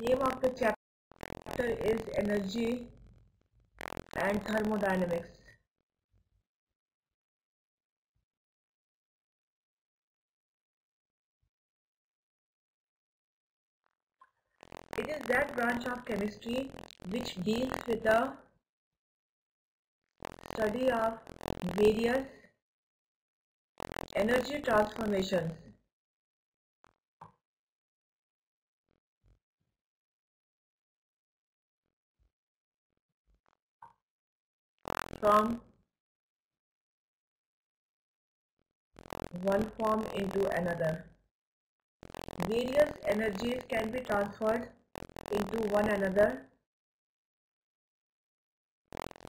Name of the chapter is Energy and Thermodynamics. It is that branch of chemistry which deals with the study of various energy transformations from one form into another. Various energies can be transferred into one another.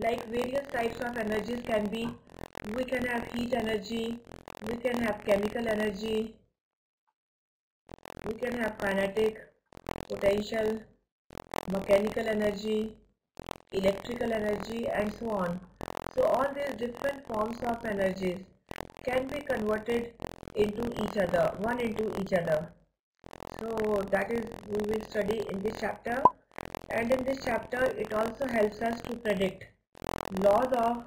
Like various types of energies can be, we can have heat energy, we can have chemical energy, we can have kinetic, potential, mechanical energy, electrical energy and so on. So all these different forms of energies can be converted into each other, one into each other. So that is we will study in this chapter and in this chapter it also helps us to predict laws of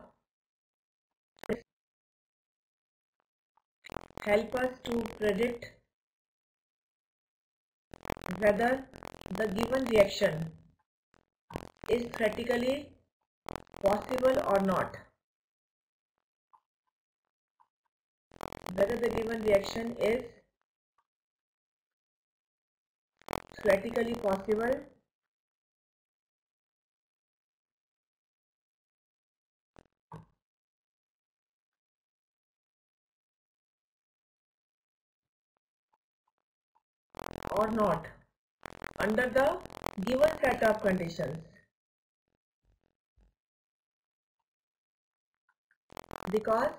help us to predict whether the given reaction is theoretically possible or not. Whether the given reaction is theoretically possible or not under the given set of conditions. Because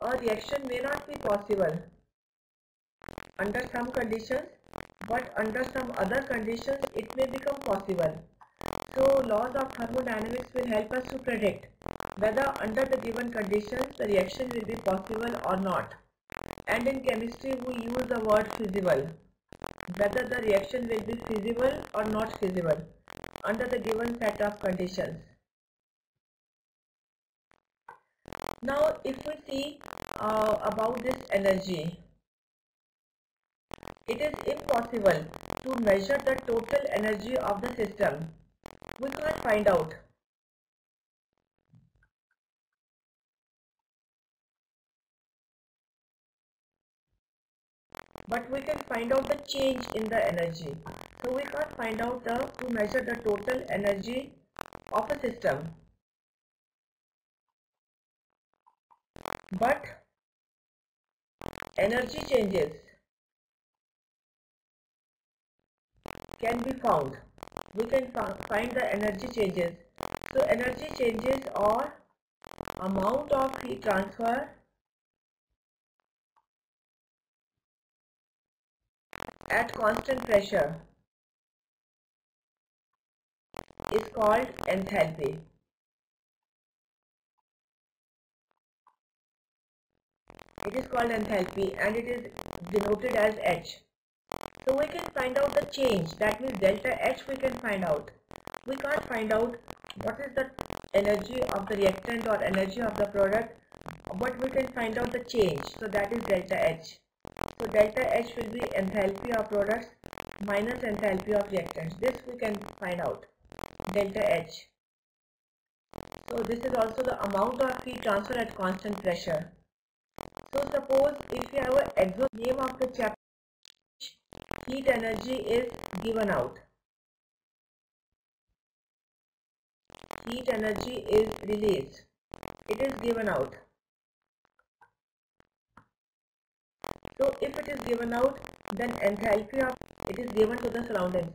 a reaction may not be possible under some conditions but under some other conditions it may become possible. So laws of thermodynamics will help us to predict whether under the given conditions the reaction will be possible or not. And in chemistry we use the word feasible. Whether the reaction will be feasible or not feasible under the given set of conditions. Now if we see uh, about this energy it is impossible to measure the total energy of the system. We can't find out. But we can find out the change in the energy. So we can't find out the to measure the total energy of a system. But energy changes can be found. We can find the energy changes. So energy changes are amount of heat transfer at constant pressure is called enthalpy. It is called enthalpy and it is denoted as H. So we can find out the change. That means delta H we can find out. We can't find out what is the energy of the reactant or energy of the product. But we can find out the change. So that is delta H. So delta H will be enthalpy of products minus enthalpy of reactants. This we can find out. Delta H. So this is also the amount of heat transfer at constant pressure. So suppose if you have an exo name of the chapter heat energy is given out. Heat energy is released. It is given out. So if it is given out, then enthalpy of it is given to the surroundings.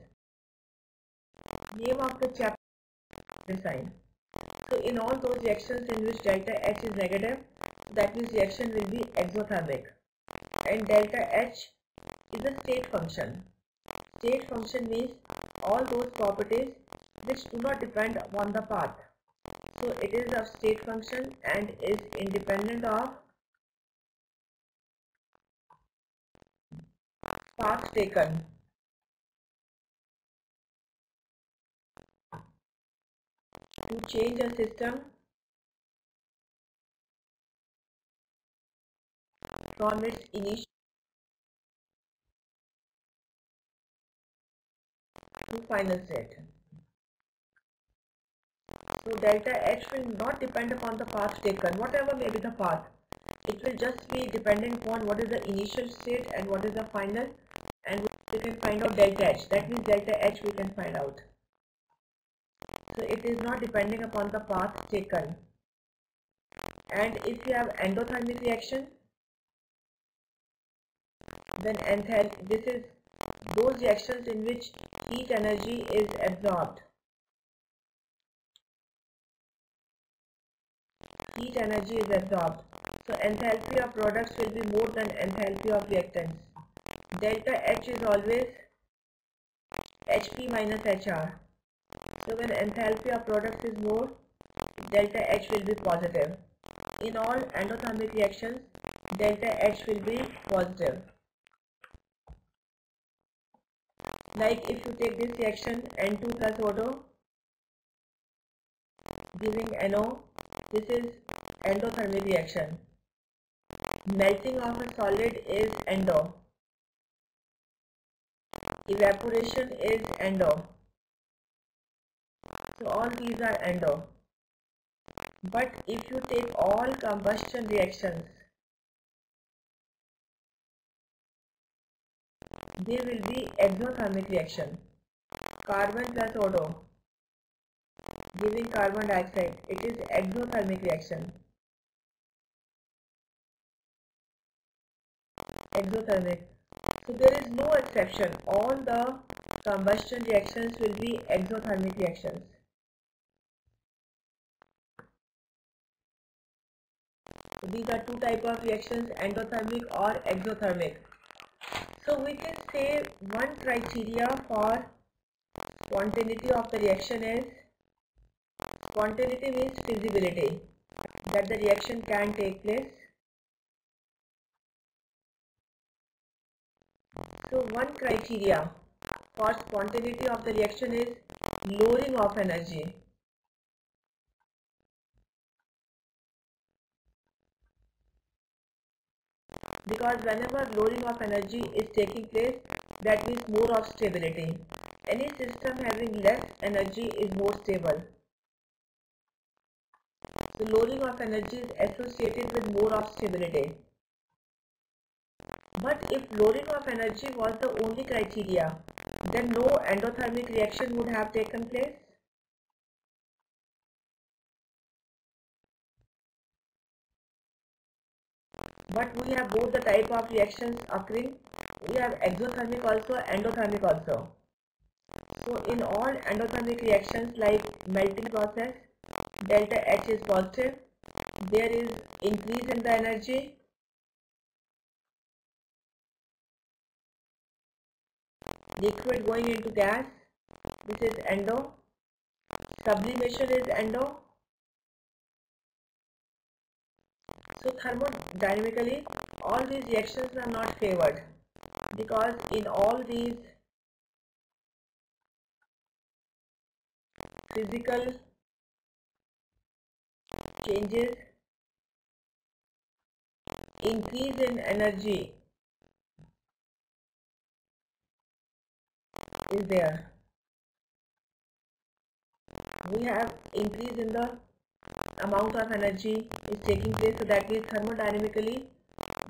Name of the chapter sign. So in all those reactions in which delta H is negative, that means reaction will be exothermic and delta H is a state function. State function means all those properties which do not depend on the path. So it is a state function and is independent of path taken. To change a system, from its initial to final state. So delta H will not depend upon the path taken, whatever may be the path. It will just be dependent upon what is the initial state and what is the final and we can find out delta H. That means delta H we can find out. So it is not depending upon the path taken. And if you have endothermic reaction, then enthalpy, this is those reactions in which heat energy is absorbed heat energy is absorbed. So enthalpy of products will be more than enthalpy of reactants. Delta H is always HP minus HR. So when enthalpy of products is more, delta H will be positive. In all endothermic reactions, delta H will be positive. Like if you take this reaction N2 plus O2 giving NO this is endothermic reaction. Melting of a solid is endo. Evaporation is endo. So all these are endo. But if you take all combustion reactions, they will be exothermic reaction. Carbon plus O2 giving carbon dioxide. It is exothermic reaction. Exothermic. So there is no exception. All the combustion reactions will be exothermic reactions. So these are two type of reactions endothermic or exothermic. So we can say one criteria for spontaneity of the reaction is Spontaneity means feasibility, that the reaction can take place. So one criteria for spontaneity of the reaction is lowering of energy. Because whenever lowering of energy is taking place, that means more of stability. Any system having less energy is more stable. The lowering of energy is associated with more of stability. But if lowering of energy was the only criteria, then no endothermic reaction would have taken place. But we have both the type of reactions occurring. We have exothermic also, endothermic also. So in all endothermic reactions like melting process, delta H is positive there is increase in the energy liquid going into gas this is endo sublimation is endo so thermodynamically all these reactions are not favored because in all these physical changes increase in energy is there. We have increase in the amount of energy is taking place so that thermodynamically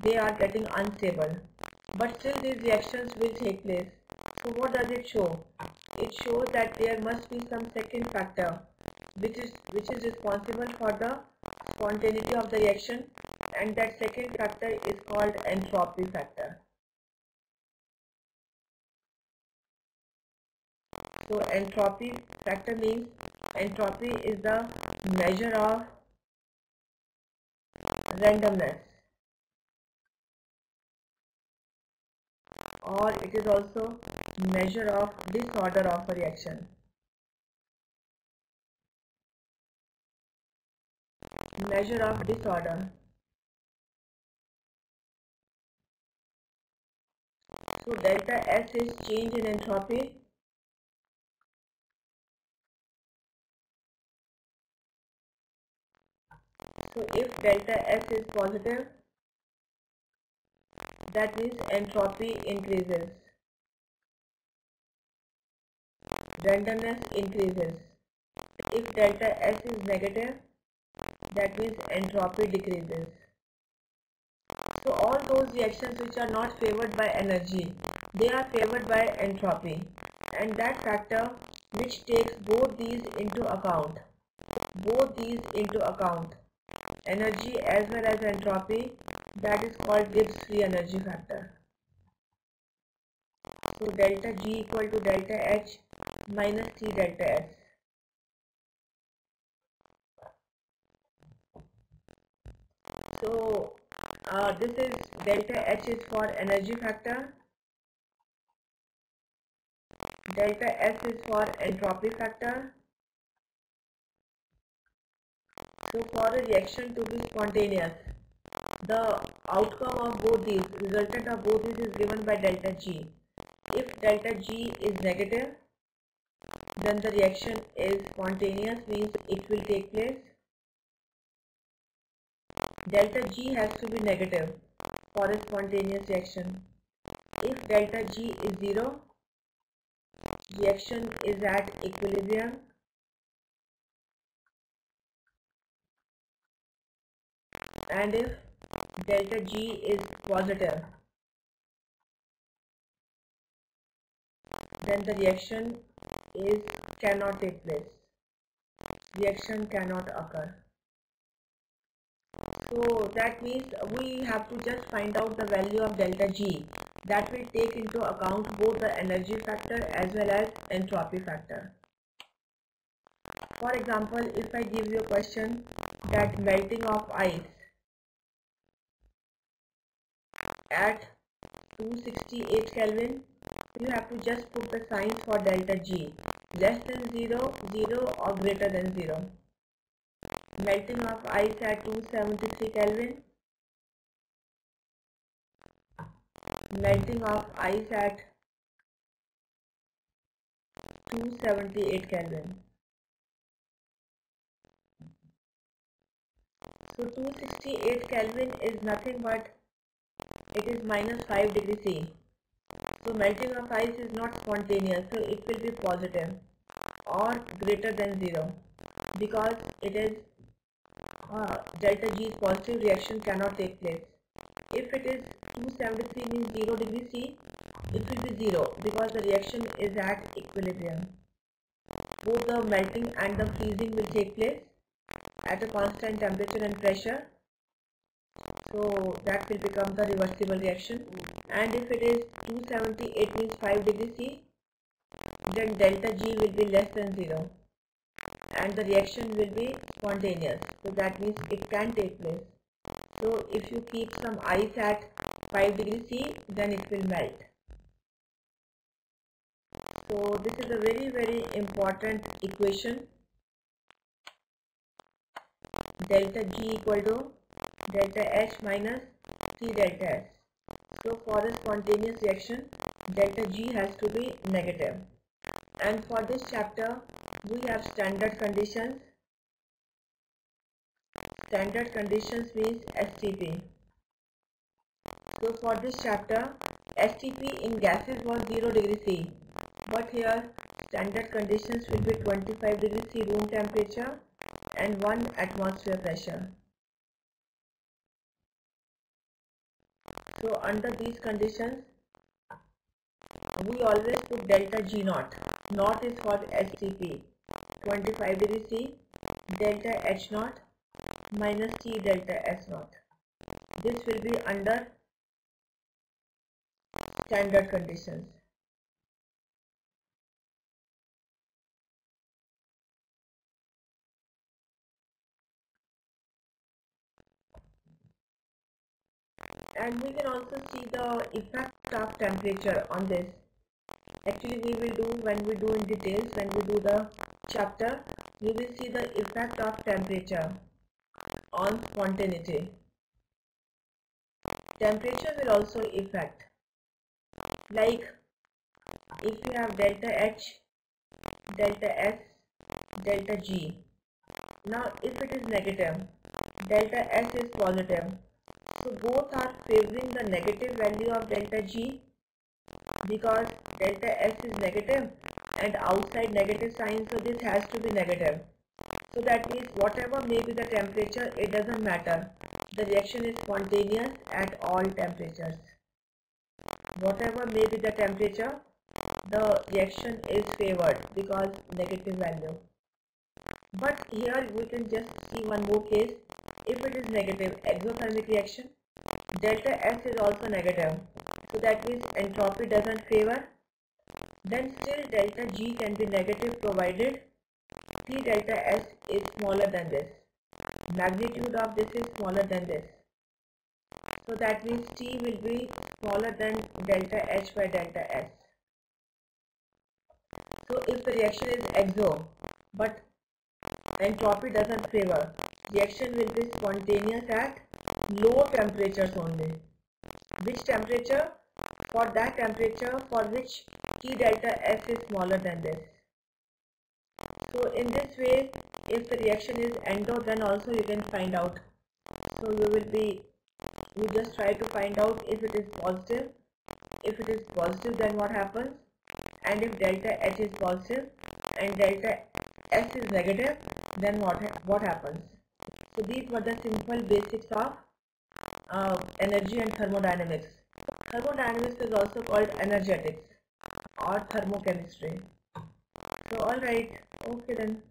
they are getting unstable. But still these reactions will take place. So what does it show? It shows that there must be some second factor which is which is responsible for the spontaneity of the reaction and that second factor is called entropy factor. So entropy factor means entropy is the measure of randomness or it is also measure of disorder of a reaction. measure of disorder. So delta S is change in entropy So if delta S is positive, that means entropy increases. Randomness increases. If delta S is negative, that means entropy decreases. So all those reactions which are not favored by energy, they are favored by entropy. And that factor which takes both these into account, both these into account, energy as well as entropy, that is called Gibbs free energy factor. So delta G equal to delta H minus T delta S. So uh, this is delta H is for energy factor, delta S is for entropy factor. So for a reaction to be spontaneous, the outcome of both these, resultant of both these is given by delta G. If delta G is negative, then the reaction is spontaneous means it will take place delta G has to be negative for a spontaneous reaction. If delta G is 0, reaction is at equilibrium and if delta G is positive, then the reaction is cannot take place. Reaction cannot occur. So that means we have to just find out the value of delta G that will take into account both the energy factor as well as entropy factor. For example, if I give you a question that melting of ice at 268 Kelvin, you have to just put the signs for delta G. Less than 0, 0 or greater than 0 melting of ice at 273 Kelvin, melting of ice at 278 Kelvin. So 268 Kelvin is nothing but it is minus 5 degree C. So melting of ice is not spontaneous so it will be positive or greater than 0 because it is uh, delta G positive reaction cannot take place. If it is 273 means 0 degree C, it will be 0 because the reaction is at equilibrium. Both the melting and the freezing will take place at a constant temperature and pressure. So that will become the reversible reaction. And if it is 278 means 5 degree C, then delta G will be less than 0 and the reaction will be spontaneous. So that means it can take place. So if you keep some ice at 5 degrees C then it will melt. So this is a very very important equation. Delta G equal to delta H minus T delta S. So for a spontaneous reaction delta G has to be negative. negative and for this chapter we have standard conditions. Standard conditions means STP so for this chapter STP in gases was 0 degree C. But here standard conditions will be 25 degree C room temperature and 1 atmosphere pressure so under these conditions we always put delta G naught naught is for STP 25 degree C delta H naught minus T delta S naught. This will be under standard conditions. And we can also see the effect of temperature on this. Actually we will do when we do in details, when we do the chapter, we will see the effect of temperature on spontaneity. Temperature will also affect. Like if you have delta H, delta S, delta G. Now if it is negative, delta S is positive. So both are favoring the negative value of delta G because delta S is negative and outside negative sign so this has to be negative. So that means whatever may be the temperature it doesn't matter. The reaction is spontaneous at all temperatures. Whatever may be the temperature the reaction is favored because negative value. But here we can just see one more case. If it is negative exothermic reaction, delta S is also negative. So that means entropy doesn't favor. Then still delta G can be negative provided T delta S is smaller than this. Magnitude of this is smaller than this. So that means T will be smaller than delta H by delta S. So if the reaction is exo, but entropy doesn't favor, reaction will be spontaneous at low temperatures only. Which temperature? For that temperature for which T delta S is smaller than this. So in this way, if the reaction is endo, then also you can find out. So you will be, you just try to find out if it is positive. If it is positive, then what happens? And if delta H is positive and delta S is negative, then what, what happens? So these were the simple basics of uh, energy and thermodynamics. Thermodynamics is also called energetics or thermochemistry. So alright, okay then.